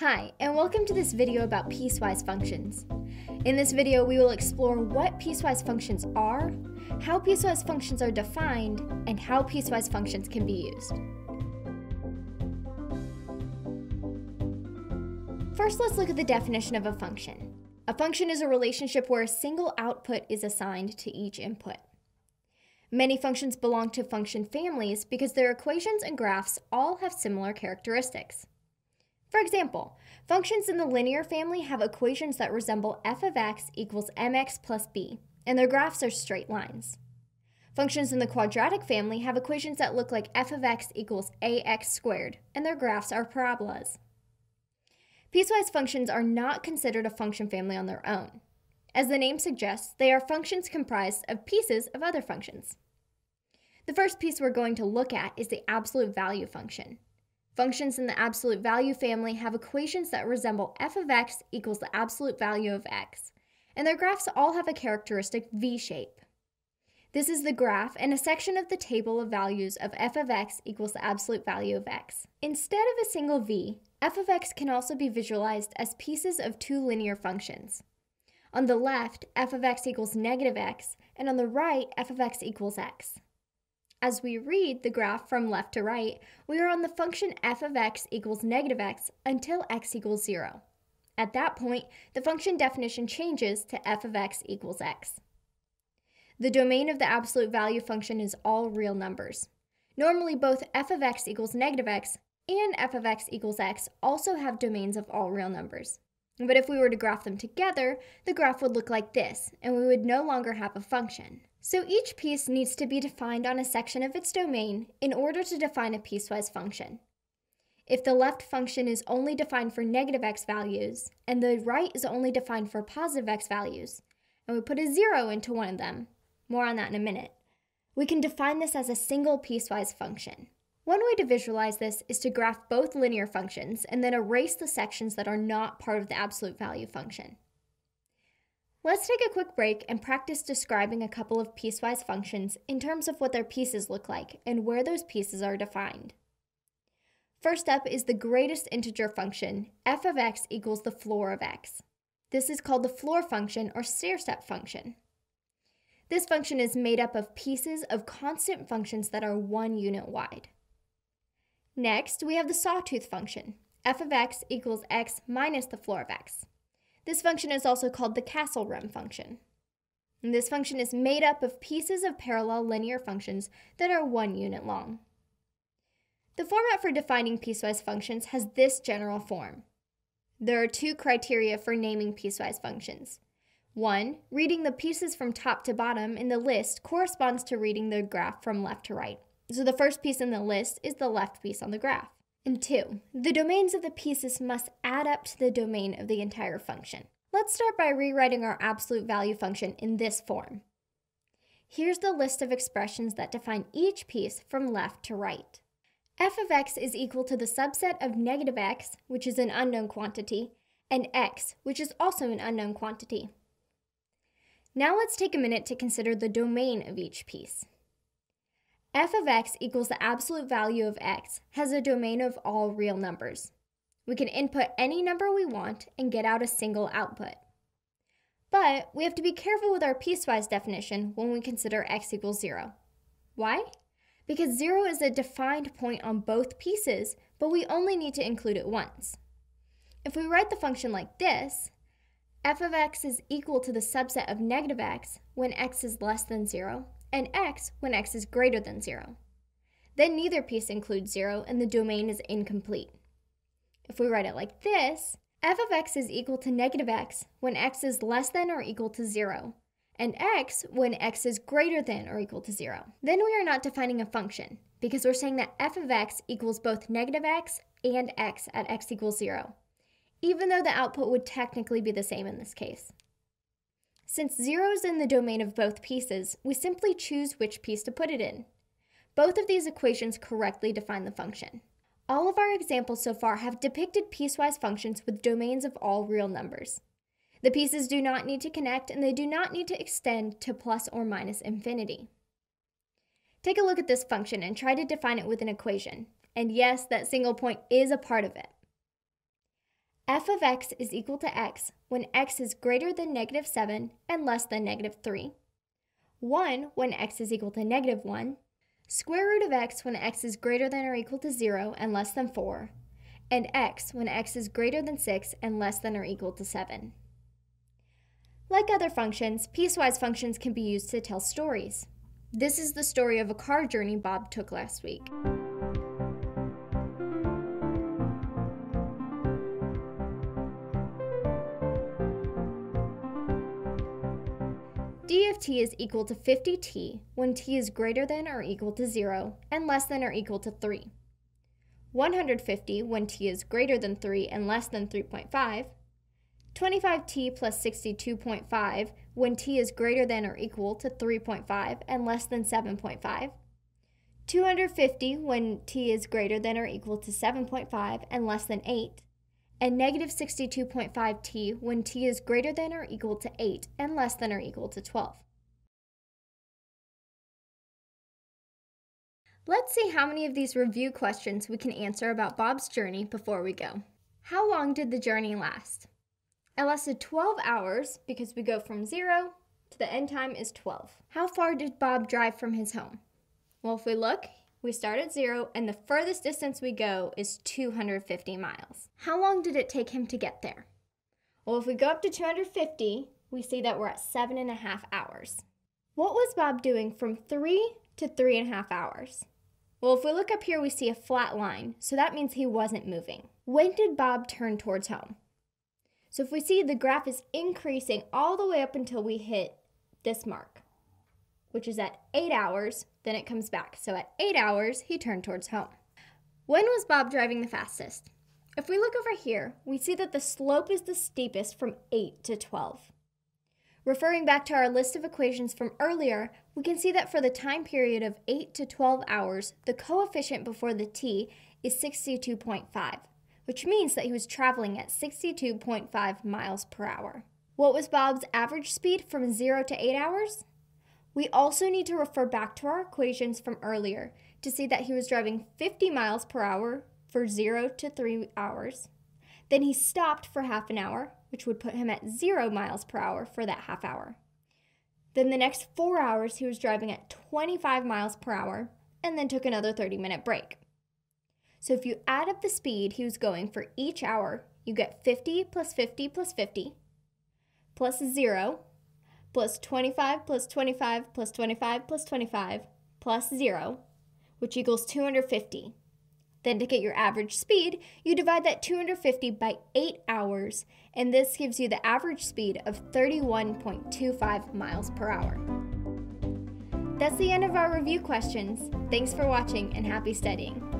Hi, and welcome to this video about piecewise functions. In this video, we will explore what piecewise functions are, how piecewise functions are defined, and how piecewise functions can be used. First, let's look at the definition of a function. A function is a relationship where a single output is assigned to each input. Many functions belong to function families because their equations and graphs all have similar characteristics. For example, functions in the linear family have equations that resemble f of x equals mx plus b, and their graphs are straight lines. Functions in the quadratic family have equations that look like f of x equals ax squared, and their graphs are parabolas. Piecewise functions are not considered a function family on their own. As the name suggests, they are functions comprised of pieces of other functions. The first piece we're going to look at is the absolute value function. Functions in the absolute value family have equations that resemble f of x equals the absolute value of x, and their graphs all have a characteristic v shape. This is the graph and a section of the table of values of f of x equals the absolute value of x. Instead of a single v, f of x can also be visualized as pieces of two linear functions. On the left, f of x equals negative x, and on the right, f of x equals x. As we read the graph from left to right, we are on the function f of x equals negative x until x equals 0. At that point, the function definition changes to f of x equals x. The domain of the absolute value function is all real numbers. Normally, both f of x equals negative x and f of x equals x also have domains of all real numbers. But if we were to graph them together, the graph would look like this, and we would no longer have a function. So each piece needs to be defined on a section of its domain in order to define a piecewise function. If the left function is only defined for negative x values, and the right is only defined for positive x values, and we put a zero into one of them, more on that in a minute, we can define this as a single piecewise function. One way to visualize this is to graph both linear functions and then erase the sections that are not part of the absolute value function. Let's take a quick break and practice describing a couple of piecewise functions in terms of what their pieces look like and where those pieces are defined. First up is the greatest integer function, f of x equals the floor of x. This is called the floor function or stair-step function. This function is made up of pieces of constant functions that are one unit wide. Next, we have the sawtooth function, f of x equals x minus the floor of x. This function is also called the castle rim function. And this function is made up of pieces of parallel linear functions that are one unit long. The format for defining piecewise functions has this general form. There are two criteria for naming piecewise functions. One, reading the pieces from top to bottom in the list corresponds to reading the graph from left to right. So the first piece in the list is the left piece on the graph. And two, the domains of the pieces must add up to the domain of the entire function. Let's start by rewriting our absolute value function in this form. Here's the list of expressions that define each piece from left to right. f of x is equal to the subset of negative x, which is an unknown quantity, and x, which is also an unknown quantity. Now let's take a minute to consider the domain of each piece f of x equals the absolute value of x has a domain of all real numbers. We can input any number we want and get out a single output. But we have to be careful with our piecewise definition when we consider x equals 0. Why? Because 0 is a defined point on both pieces, but we only need to include it once. If we write the function like this, f of x is equal to the subset of negative x when x is less than 0, and x when x is greater than 0. Then neither piece includes 0 and the domain is incomplete. If we write it like this, f of x is equal to negative x when x is less than or equal to 0, and x when x is greater than or equal to 0. Then we are not defining a function, because we're saying that f of x equals both negative x and x at x equals 0, even though the output would technically be the same in this case. Since 0 is in the domain of both pieces, we simply choose which piece to put it in. Both of these equations correctly define the function. All of our examples so far have depicted piecewise functions with domains of all real numbers. The pieces do not need to connect and they do not need to extend to plus or minus infinity. Take a look at this function and try to define it with an equation. And yes, that single point is a part of it. F of x is equal to x when x is greater than negative 7 and less than negative 3, 1 when x is equal to negative 1, square root of x when x is greater than or equal to 0 and less than 4, and x when x is greater than 6 and less than or equal to 7. Like other functions, piecewise functions can be used to tell stories. This is the story of a car journey Bob took last week. T is equal to 50t when t is greater than or equal to 0 and less than or equal to 3. 150 when t is greater than 3 and less than 3.5. 25t plus 62.5 when t is greater than or equal to 3.5 and less than 7.5. 250 when t is greater than or equal to 7.5 and less than 8 and negative 62.5t when t is greater than or equal to 8 and less than or equal to 12. Let's see how many of these review questions we can answer about Bob's journey before we go. How long did the journey last? It lasted 12 hours because we go from 0 to the end time is 12. How far did Bob drive from his home? Well, if we look, we start at zero, and the furthest distance we go is 250 miles. How long did it take him to get there? Well, if we go up to 250, we see that we're at seven and a half hours. What was Bob doing from three to three and a half hours? Well, if we look up here, we see a flat line, so that means he wasn't moving. When did Bob turn towards home? So if we see the graph is increasing all the way up until we hit this mark, which is at eight hours, then it comes back. So at eight hours, he turned towards home. When was Bob driving the fastest? If we look over here, we see that the slope is the steepest from 8 to 12. Referring back to our list of equations from earlier, we can see that for the time period of 8 to 12 hours, the coefficient before the t is 62.5, which means that he was traveling at 62.5 miles per hour. What was Bob's average speed from 0 to 8 hours? We also need to refer back to our equations from earlier to see that he was driving 50 miles per hour for 0 to 3 hours. Then he stopped for half an hour, which would put him at 0 miles per hour for that half hour. Then the next 4 hours he was driving at 25 miles per hour and then took another 30 minute break. So if you add up the speed he was going for each hour, you get 50 plus 50 plus 50 plus 0 plus 25 plus 25 plus 25 plus 25 plus 0, which equals 250. Then to get your average speed, you divide that 250 by 8 hours, and this gives you the average speed of 31.25 miles per hour. That's the end of our review questions. Thanks for watching and happy studying.